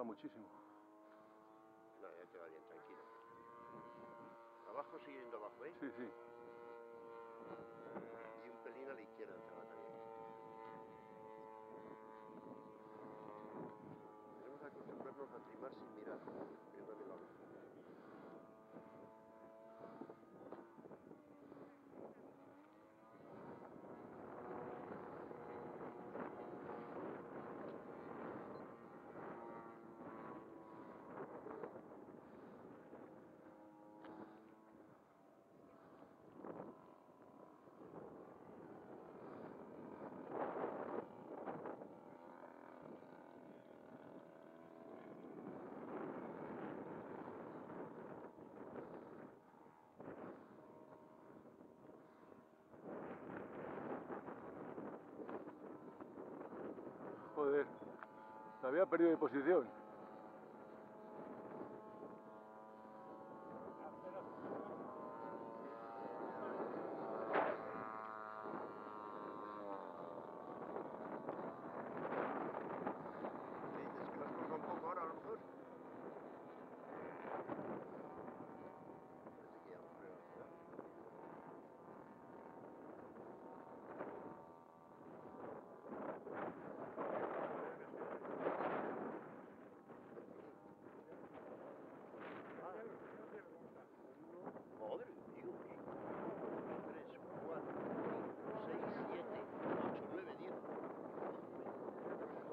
baja muchísimo. No, ya te va bien, tranquilo. Abajo sigue yendo abajo, ¿eh? Sí, sí. Y un pelín a la izquierda te va también. Tenemos que acostumbrarnos a trimar sin mirar. Yo también lo hago. Se había perdido de posición.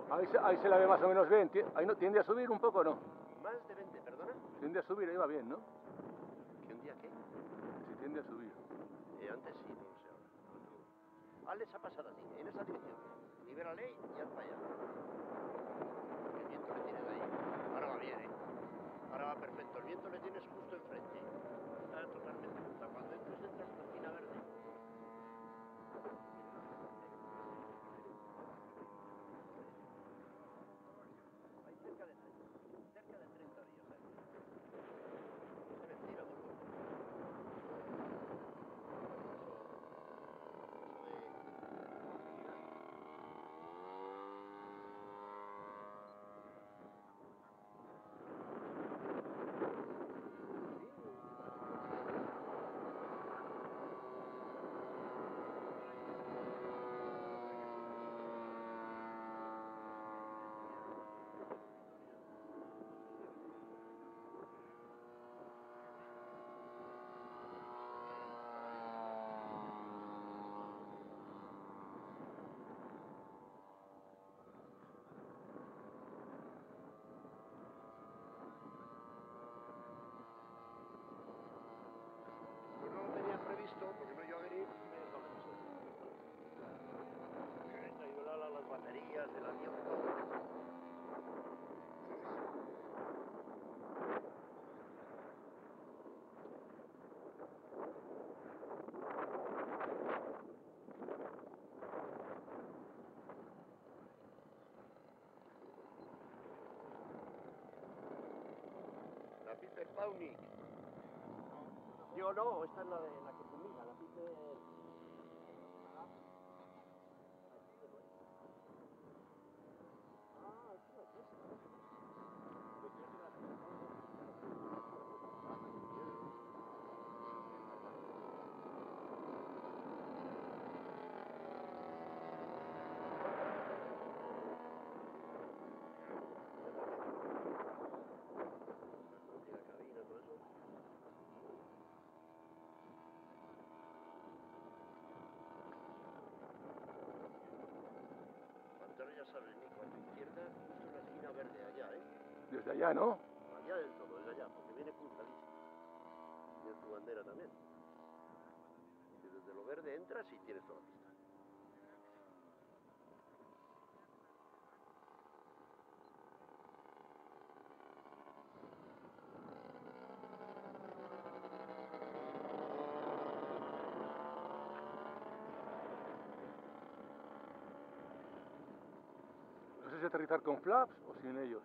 Ahí se, ahí se la ve más o menos bien. Ahí no, ¿Tiende a subir un poco o no? Más de 20, perdona. Tiende a subir, ahí va bien, ¿no? ¿Que un día qué? Si tiende a subir. Eh, antes sí, no lo sé ahora. Hazle esa pasada así, en esa dirección. Libérale y haz para allá. El viento le tienes ahí. Ahora va bien, ¿eh? Ahora va perfecto. El viento le tienes justo enfrente. Está totalmente justa. Cuando entres, entras en la esquina verde. Ahí cerca de 30. Cerca de 30 días. ahí. No es mentira, gordo. Pues no lo tenía previsto, porque no iba a venir, me he dejado la cosa. He traído el ala, las baterías, el avión, todo. Paunic. Yo no, esta es la, de, la que combina, la Piper... Ah, esta no es esta. Yo creo que la Piper La cabina, todo eso. Pantano ya sabes, Nico, a tu izquierda, justo en la esquina verde, allá, ¿eh? Desde allá, ¿no? Allá del todo, desde allá, porque viene cruzadísimo. Y en tu bandera también. Y desde lo verde entras y tienes toda la pista. No sé si aterrizar con flaps o sin ellos.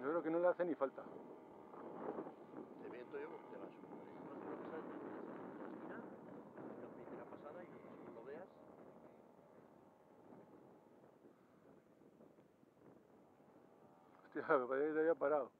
Yo creo que no le hace ni falta. Te meto yo, te vas. Pasada y lo veas. Hostia, me parece que había parado.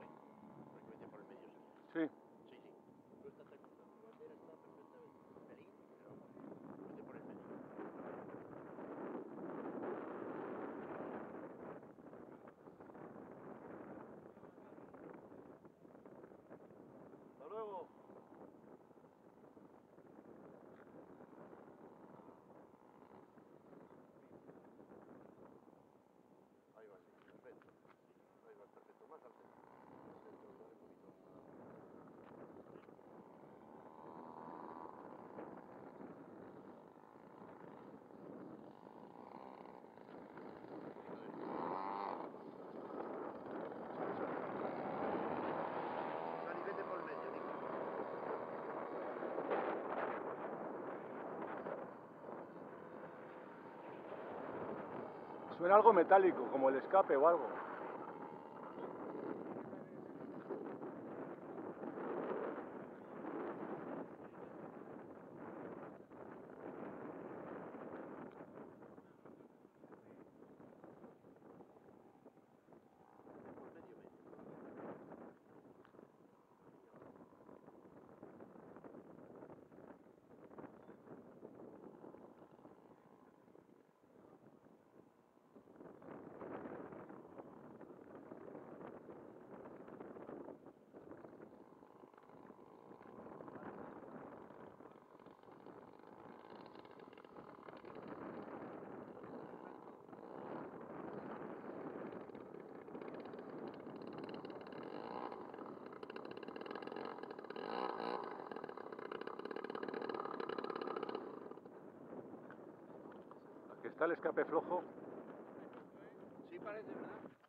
Suena algo metálico, como el escape o algo. está el escape flojo. Sí, parece, ¿verdad?